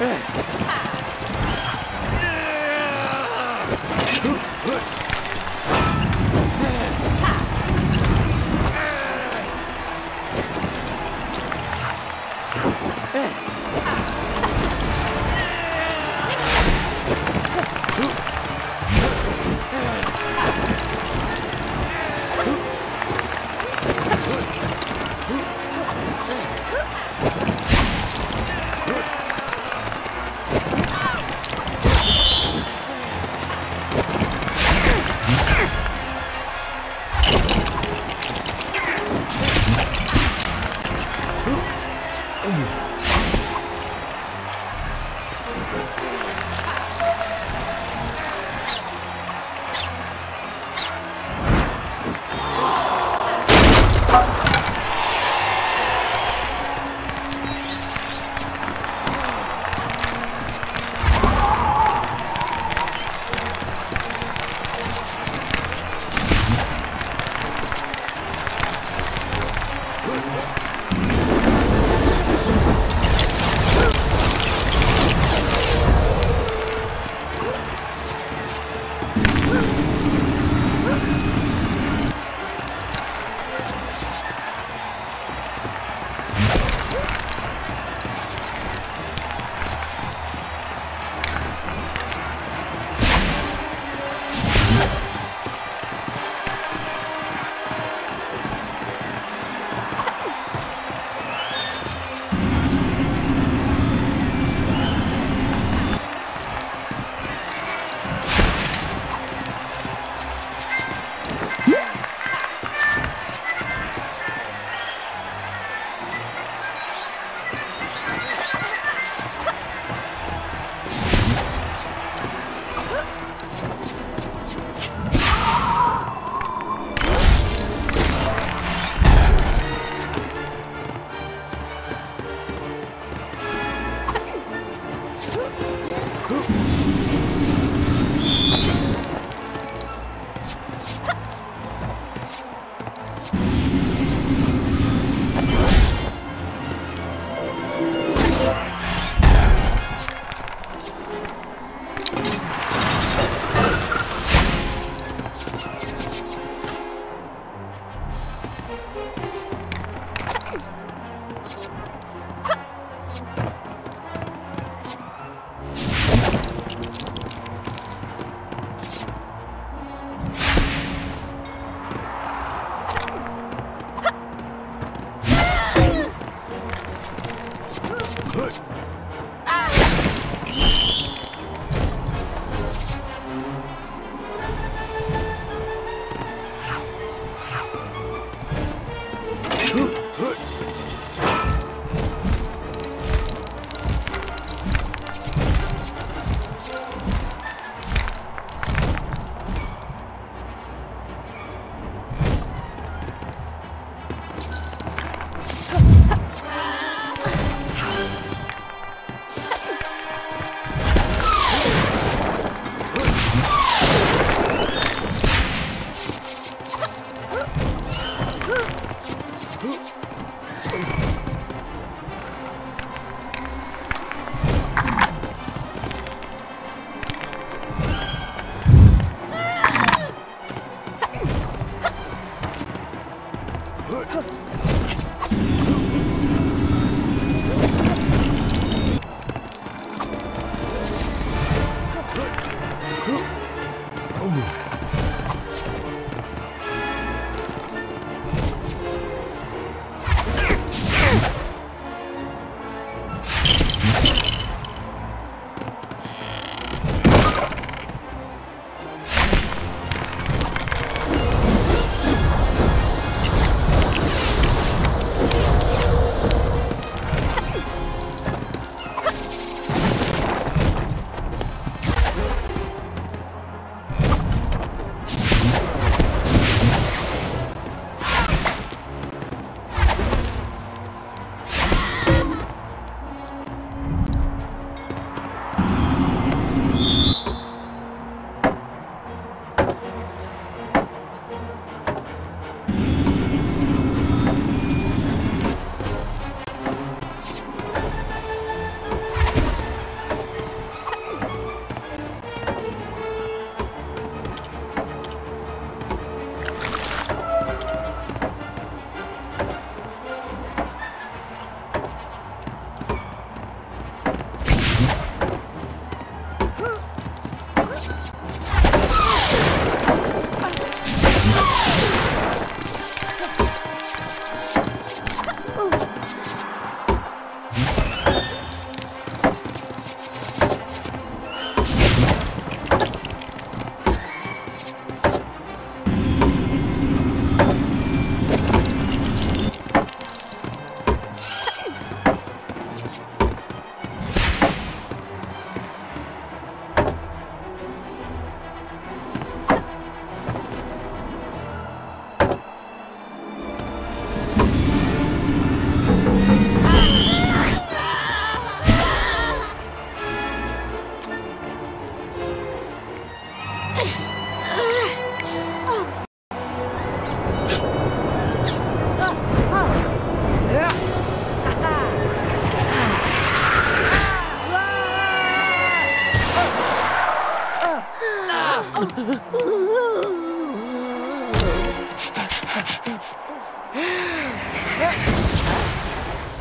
Man.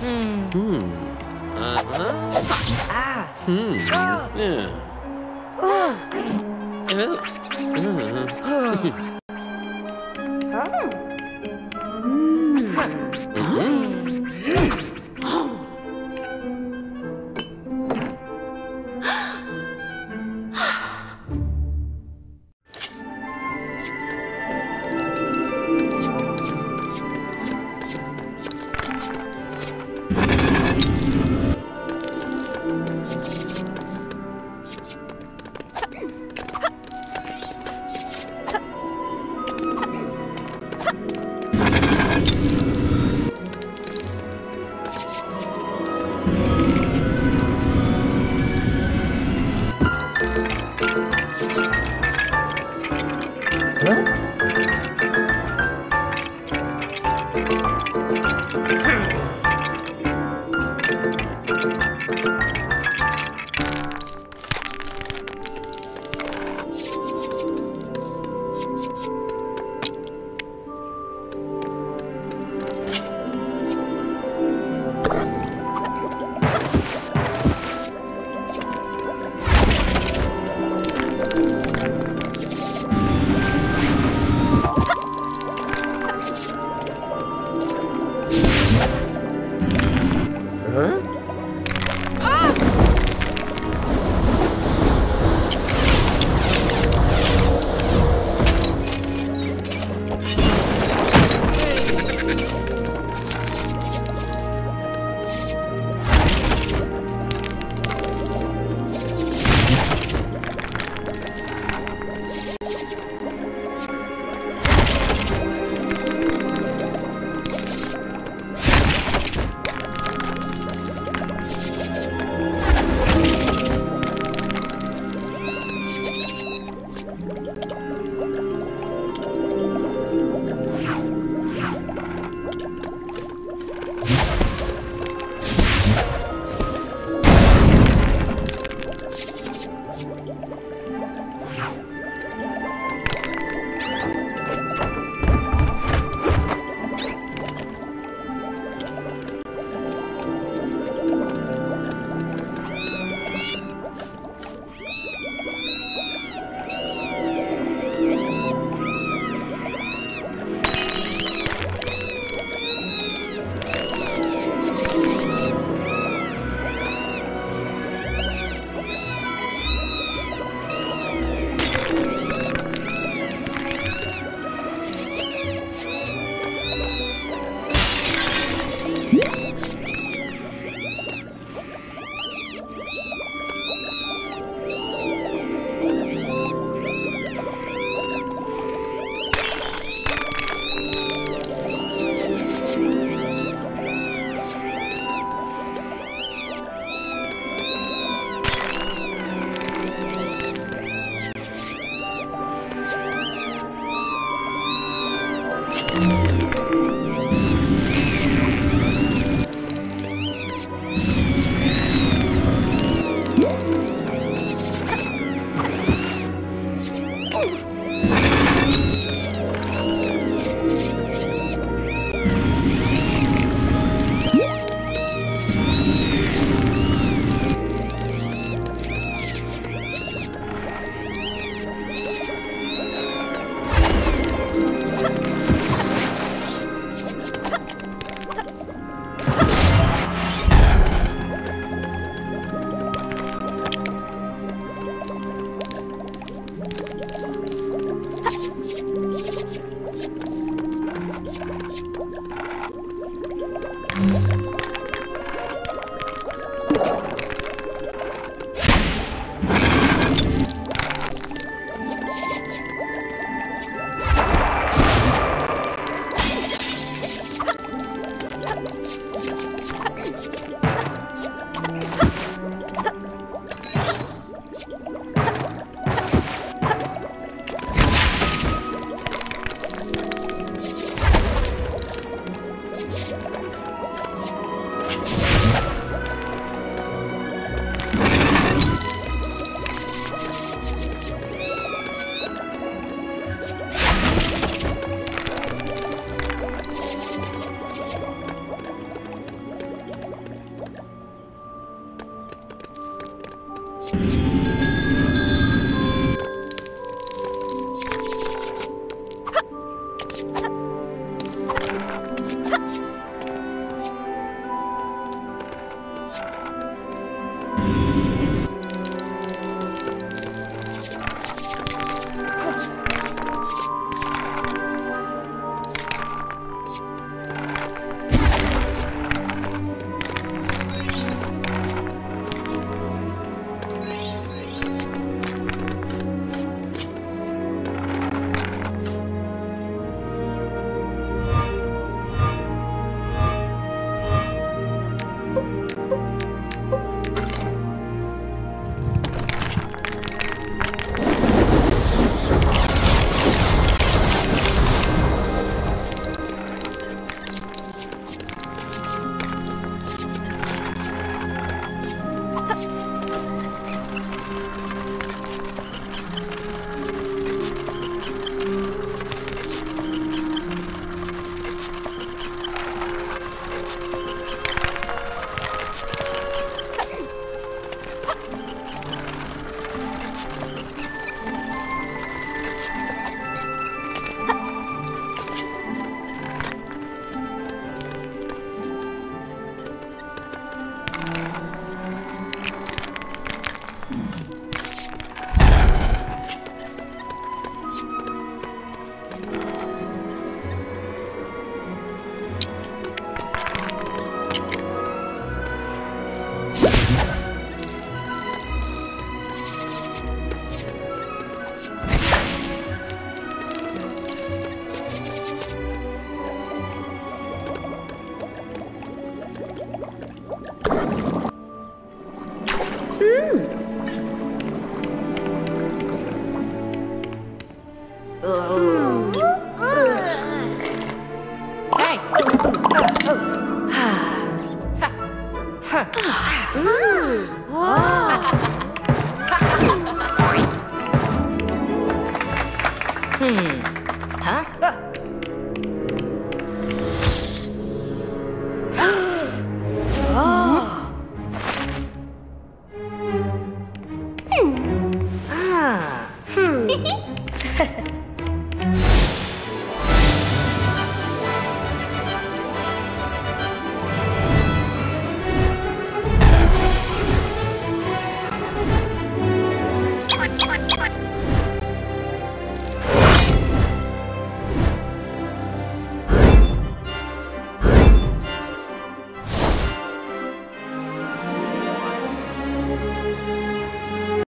Hmm. Uh-huh. Ah. Hmm. Ah. Yeah. Ah. Uh. Uh. huh? Hmm.